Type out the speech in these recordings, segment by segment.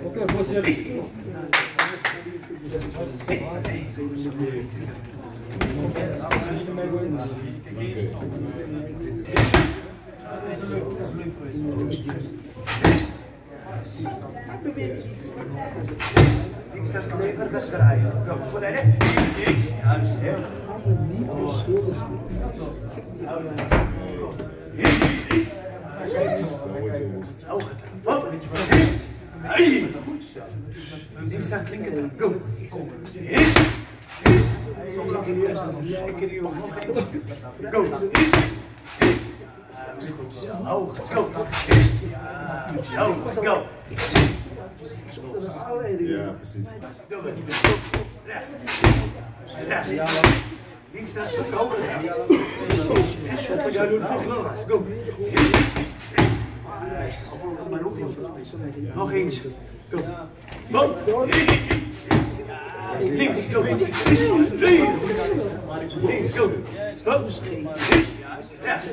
Qualquer coisa. Thank you. Oké, voorzitter. Links, rechts, lever, wegdraaien. Go, voor de. Juist, heel goed. Hop. Hey, goed zo. Links, rechts, linker. Go. Het Go. Goed zo. Go. Hoger. Go. Ja, precies. Rechts. Rechts. Links. Go. Nog eens. Go. Go. Links. Go. Links. Links. Go. Go. Rechts. Rechts.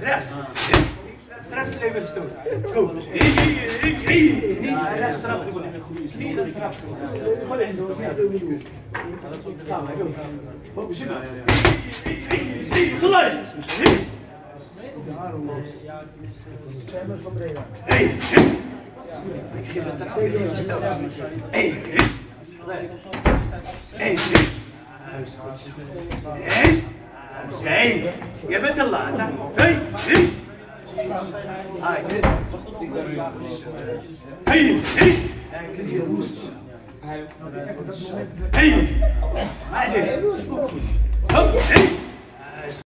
Rechts. Rechts leven stoot. Go. Rechts trap. Knie dan trap. Gewoon in door. Gaan we. Go. Hop, super. Geluid. Hey! Ik geef het eraf. Hey! Hey! Huis. Yes! Hey! Je bent te laat? Hey! Yes! Hai! Goed zo. Hey! Yes!